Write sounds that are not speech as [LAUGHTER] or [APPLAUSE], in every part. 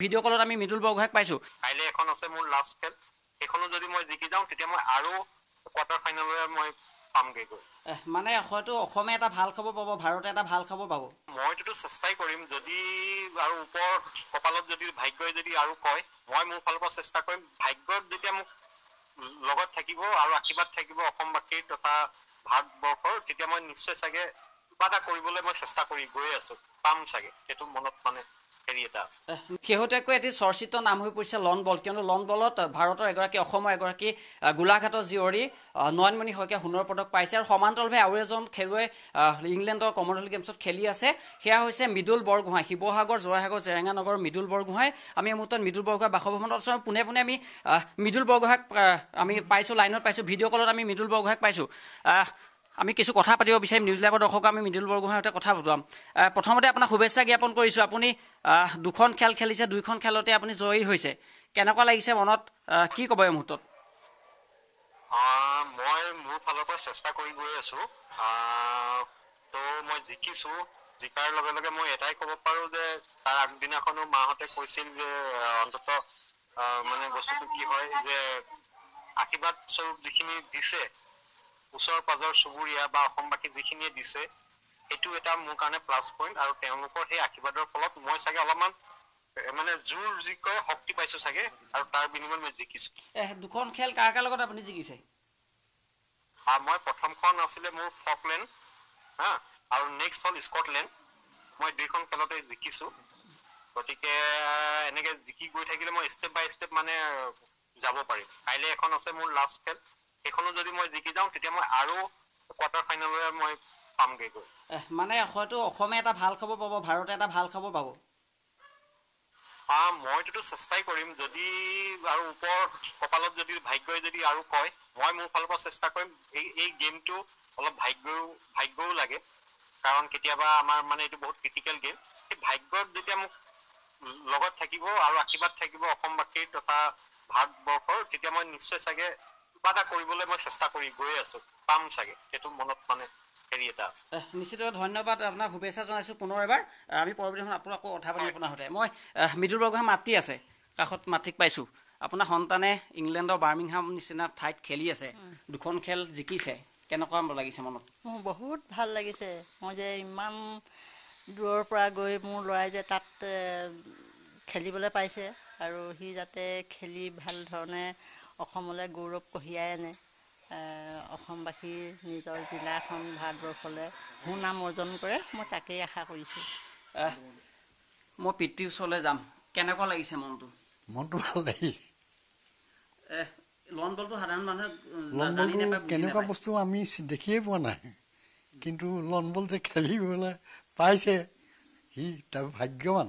Video কলত আমি মৃদুল বৰগোহাঁইক পাইছোঁ। কাইলৈ এখন আছে মোৰ লাষ্ট খেল। সেইখনো যদি মই জিকি যাওঁ তেতিয়া মই আৰু কোৱাৰ্টাৰ ফাইনেললৈ মই পামগৈ গৈ। মানে হয়তো অসমে এটা ভাল খবৰ পাব ভাৰতে এটা ভাল খবৰ পাব। মইটোতো চেষ্টাই কৰিম যদি আৰু ওপৰ কপালত যদি ভাগ্যই যদি আৰু কয় মই মোৰ ফালৰ পৰা চেষ্টা কৰিম। ভাগ্যত যেতিয়া মোক লগত থাকিব আৰু আশীৰ্বাদ থাকিব অসমবাসীৰ তথা ভাৰতবৰ্ষৰ তেতিয়া মই নিশ্চয় চাগে কিবা এটা কৰিবলৈ মই চেষ্টা কৰি গৈ আছো। পাম চাগে সেইটো মনত মানে হেৰি এটা শেহতীয়াকৈ এটি চৰ্চিত নাম হৈ পৰিছে লন বল। কিয়নো লন বলত ভাৰতৰ এগৰাকী অসমৰ এগৰাকী গোলাঘাটৰ জীয়ৰী নয়নমণি শইকীয়া সোণৰ পদক পাইছে আৰু সমান্তৰালভাৱে আৰু এজন খেলুৱৈ ইংলেণ্ডৰ কমনৱেলথ গেমছত খেলি আছে। সেয়া হৈছে মৃদুল বৰগোহাঁই শিৱসাগৰ জয়সাগৰ জেৰেঙা নগৰৰ মৃদুল বৰগোহাঁই। আমি এই মুহূৰ্তত মৃদুল বৰগোহাঁই বাসভৱনত আছোঁ আৰু পোনে পোনে আমি মৃদুল বৰগোহাঁইক আমি পাইছোঁ লাইনত পাইছোঁ ভিডিঅ' কলত আমি মৃদুল বৰগোহাঁইক পাইছোঁ। আমি কিছু কথা পাতিব বিচাৰিম নিউজ লাইভৰ দৰ্শকক আমি মৃদুল বৰগোহাঁইৰ সৈতে কথা পতোৱাম। প্ৰথমতে আপোনাক শুভেচ্ছা জ্ঞাপন কৰিছোঁ। আপুনি দুখন খেল খেলিছে দুইখন খেলতে আপুনি জয়ী হৈছে। কেনেকুৱা লাগিছে মনত? কি ক'ব এই মুহূৰ্তত? মই মোৰ ফালৰ পৰা চেষ্টা কৰি গৈ আছো। তো মই জিকিছো। জিকাৰ লগে লগে মই এটাই ক'ব পাৰো যে তাৰ আগদিনাখনো মাহঁতে কৈছিল যে অন্তত মানে বস্তুটো কি হয় যে আশীৰ্বাদ স্বৰূপ যিখিনি দিছে ওচৰ পাজৰ চুবুৰীয়া বা অসমবাসী যিখিনিয়ে দিছে সেইটো এটা মোৰ কাৰণে প্লাছ পইণ্ট আৰু তেওঁলোকৰ সেই আশীৰ্বাদৰ ফলত মই চাগে অলপমান মানে জোৰ যি কয় শক্তি পাইছো চাগে আৰু তাৰ বিনিময়ত মই জিকিছো। দুখন খেল কাৰ কাৰ লগত আপুনি জিকিছে? মই প্ৰথমখন আছিলে মোৰ ফকলেণ্ড হা আৰু নেক্সট হ'ল স্কটলেণ্ড। মই দুইখন খেলতে জিকিছো। গতিকে এনেকে জিকি গৈ থাকিলে মই ষ্টেপ বাই ষ্টেপ মানে যাব পাৰিম। কাইলৈ এখন আছে মোৰ লাষ্ট খেল। সেইখনো যদি মই জিকি যাওঁ তেতিয়া মই আৰু কোৱাৰ্টাৰ ফাইনেললৈ মই পামগৈ গৈ। মানে হয়তো অসমে এটা ভাল খবৰ পাব ভাৰতে এটা ভাল খবৰ পাব। আহ, মইটোতো চেষ্টাই কৰিম যদি আৰু ওপৰ কপালত যদি ভাগ্যই যদি আৰু কয় মই মোৰ ফালৰ পৰা চেষ্টা কৰিম এই এই গেমটো অলপ ভাগ্যও ভাগ্যও লাগে। কাৰণ কেতিয়াবা আমাৰ মানে এইটো বহুত ক্ৰিটিকেল গেম সেই ভাগ্যত যেতিয়া মোক লগত থাকিব আৰু আশীৰ্বাদ থাকিব অসমবাসীৰ তথা ভাৰতবৰ্ষৰ তেতিয়া মই নিশ্চয় চাগে কিবা এটা কৰিবলৈ মই চেষ্টা কৰি গৈ আছো। পাম চাগে সেইটো মনত মানে হেৰি এটা নিশ্চিতভাৱে ধন্যবাদ আপোনাক শুভেচ্ছা জনাইছোঁ পুনৰ এবাৰ। আমি পৰৱৰ্তী সময়ত আপোনাক আকৌ কথা পাতিম আপোনাৰ সৈতে। মই মৃদুল বৰগোহাঁই মাতৃ আছে কাষত মাতৃক পাইছোঁ। আপোনাৰ সন্তানে ইংলেণ্ডৰ বাৰ্মিংহাম নিচিনা ঠাইত খেলি আছে দুখন খেল জিকিছে। কেনেকুৱা লাগিছে মনত? মোৰ বহুত ভাল লাগিছে। মই যে ইমান দূৰৰ পৰা গৈ মোৰ ল'ৰাই যে তাত খেলিবলৈ পাইছে। আৰু সি যাতে খেলি ভাল ধৰণে অসমলৈ গৌৰৱ কঢ়িয়াই আনে। অসমবাসীৰ নিজৰ জিলাখন ভাৰতবৰ্ষলৈ সুনাম অৰ্জন কৰে মই তাকেই আশা কৰিছোঁ। মই পিতৃৰ ওচৰলৈ যাম। কেনেকুৱা লাগিছে মনটো? মনটো ভাল বলটো সাধাৰণ মানুহে কেনেকুৱা। বস্তু আমি দেখিয়ে পোৱা নাই। কিন্তু লন বল যে খেলিবলৈ পাইছে সি তাৰ ভাগ্যৱান।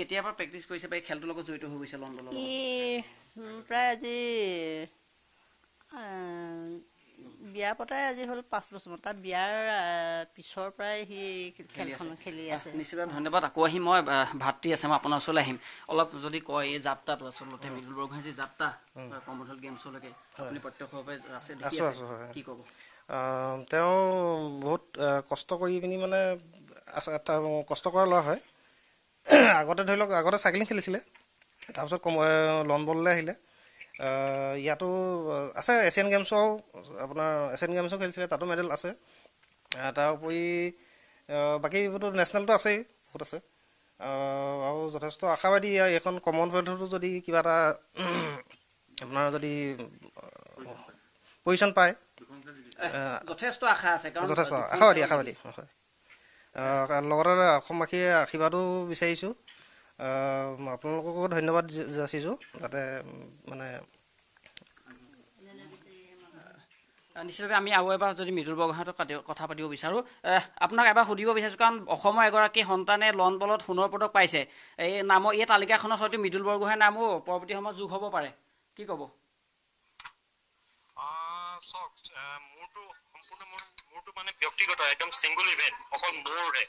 কেতিয়াৰ পৰা প্ৰেক্টিচ কৰিছে বা এই খেলটোৰ লগত জড়িত হৈ গৈছে ই লগত? প্ৰায় আজি বিয়া পতাই আজি হ'ল পাঁচ বছৰমান। তাৰ বিয়াৰ পিছৰ পৰাই সি খেলখন খেলি আছে। নিশ্চিত ধন্যবাদ। আকৌ আহিম মই আহ, ভাতৃ আছে মই আপোনাৰ ওচৰলৈ আহিম। অলপ যদি কয় এই যাত্ৰাটো আচলতে মৃদুল বৰগোহাঁই যি যাত্ৰা কমনৱেলথ গেমছলৈকে আপুনি প্ৰত্যক্ষভাৱে আছে দেখি আছো, আছে। কি ক'ব? আহ, তেওঁ বহুত আহ, কষ্ট কৰি পিনি মানে আছে এটা কষ্ট কৰা ল'ৰা হয়। [CLEARS THROAT] আগতে ধৰি লওক আগতে চাইকেলিং খেলিছিলে। তাৰপিছত কম লন বললৈ আহিলে। আহ, ইয়াতো আছে এছিয়ান গেমছো আপোনাৰ এছিয়ান গেমছো খেলিছিলে তাতো মেডেল আছে। তাৰ উপৰি বাকীবোৰতো নেশ্যনেলটো আছেই বহুত আছে। আৰু যথেষ্ট আশাবাদী ইয়াৰ এইখন কমনৱেলথতো যদি কিবা এটা [CLEARS THROAT] আপোনাৰ যদি পজিশ্যন পায় যথেষ্ট আশা আছে কাৰণ যথেষ্ট আশাবাদী আশাবাদী হয়। লগতে অসমবাসীৰ আশীৰ্বাদো বিচাৰিছোঁ। আপোনালোককো ধন্যবাদ যাচিছোঁ যাতে মানে নিশ্চিতভাৱে আমি আৰু এবাৰ যদি মৃদুল বৰগোহাঁইৰ কাটি- কথা পাতিব বিচাৰোঁ আপোনাক এবাৰ সুধিব বিচাৰিছোঁ কাৰণ অসমৰ এগৰাকী সন্তানে লন বলত সোণৰ পদক পাইছে। এই নামৰ এই তালিকাখনত হয়তো মৃদুল বৰগোহাঁইৰ নামো পৰৱৰ্তী সময়ত যোগ হ'ব পাৰে। কি ক'ব? চাওক সম্পূৰ্ণ মোৰ মোৰটো মানে ব্যক্তিগত একদম ছিংগল ইভেণ্ট অকল মোৰহে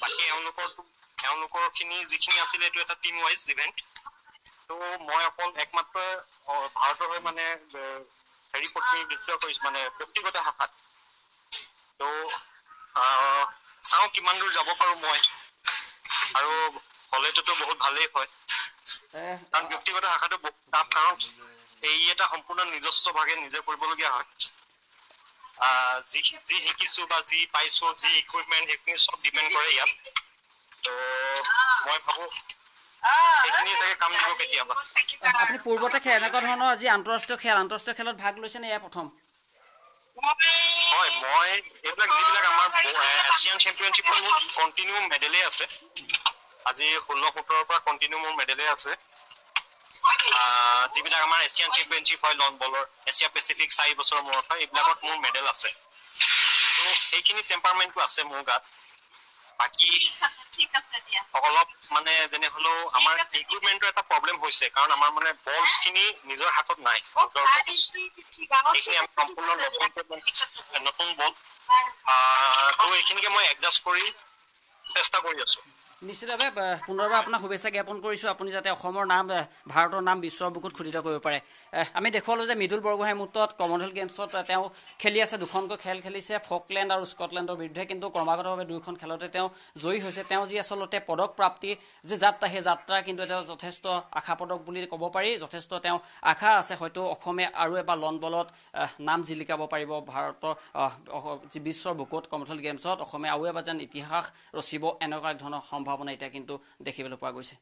বাকী এওঁলোকৰটো এওঁলোকৰ খিনি যিখিনি আছিলে এইটো এটা টিম ৱাইজ ইভেণ্ট ত' মই অকল একমাত্ৰ ভাৰতৰ হৈ মানে হেৰি প্ৰতিনিধিত্ব কৰিছো মানে ব্যক্তিগত শাখাত। ত' চাওঁ কিমান দূৰ যাব পাৰো মই। আৰু হ'লেটোতো বহুত ভালেই হয়। কাৰণ ব্যক্তিগত শাখাটো বহুত টাফ কাৰণ এই এটা সম্পূৰ্ণ নিজস্ব ভাগে নিজে কৰিবলগীয়া হয়। যি যি শিকিছো বা যি পাইছো যি ইকুইপমেণ্ট সেইখিনি চব ডিপেণ্ড কৰে ইয়াত। ত' মই ভাবো সেইখিনি চাগে কাম দিব কেতিয়াবা। আপুনি পূৰ্বতে খে- এনেকুৱা ধৰণৰ যি আন্তঃৰাষ্ট্ৰীয় খেল আন্তঃৰাষ্ট্ৰীয় খেলত ভাগ লৈছেনে এয়া প্ৰথম? হয় মই এইবিলাক যিবিলাক আমাৰ ব- এ, এছিয়ান চেম্পিয়নশ্বিপত মোৰ কণ্টিনিউ মেডেলেই আছে। আজি ষোল্ল সোতৰৰ পৰা কণ্টিনিউ মোৰ মেডেলেই আছে। যিবিলাক আমাৰ এছিয়ান চেম্পিয়নশ্বিপ হয় লন বলৰ এছিয়া পেচিফিক চাৰি বছৰৰ মূৰত হয় এইবিলাকত মোৰ মেডেল আছে। সেইখিনি টেম্পাৰমেণ্টটো আছে মোৰ গাত। বাকী অলপ মানে যেনে হলেও আমাৰ ইকুইপমেণ্টৰ এটা প্ৰব্লেম হৈছে কাৰণ আমাৰ মানে বলছ খিনি নিজৰ হাতত নাই। নিজৰ balls। এইখিনি আমি সম্পূৰ্ণ নতুন নতুন বল। ত' এইখিনিকে মই এডজাষ্ট কৰি চেষ্টা কৰি আছো। নিশ্চিতভাৱে পুনৰবাৰ আপোনাক শুভেচ্ছা জ্ঞাপন কৰিছোঁ। আপুনি যাতে অসমৰ নাম ভাৰতৰ নাম বিশ্বৰ বুকুত খোদিত কৰিব পাৰে। আমি দেখুৱালোঁ যে মৃদুল বৰগোহাঁই মুহূৰ্তত কমনৱেলথ গেমছত তেওঁ খেলি আছে দুখনকৈ খেল খেলিছে ফকলেণ্ড আৰু স্কটলেণ্ডৰ বিৰুদ্ধে। কিন্তু ক্ৰমাগতভাৱে দুয়োখন খেলতে তেওঁ জয়ী হৈছে। তেওঁ যি আচলতে পদক প্ৰাপ্তি যি যাত্ৰা সেই যাত্ৰা কিন্তু এটা যথেষ্ট আশা পদক বুলি ক'ব পাৰি। যথেষ্ট তেওঁ আশা আছে হয়তো অসমে আৰু এবাৰ লন বলত নাম জিলিকাব পাৰিব। ভাৰতৰ বিশ্বৰ বুকুত কমনৱেলথ গেমছত অসমে আৰু এবাৰ যেন ইতিহাস ৰচিব এনেকুৱা ধৰণৰ সম্ভাৱনা এতিয়া কিন্তু দেখিবলৈ পোৱা গৈছে।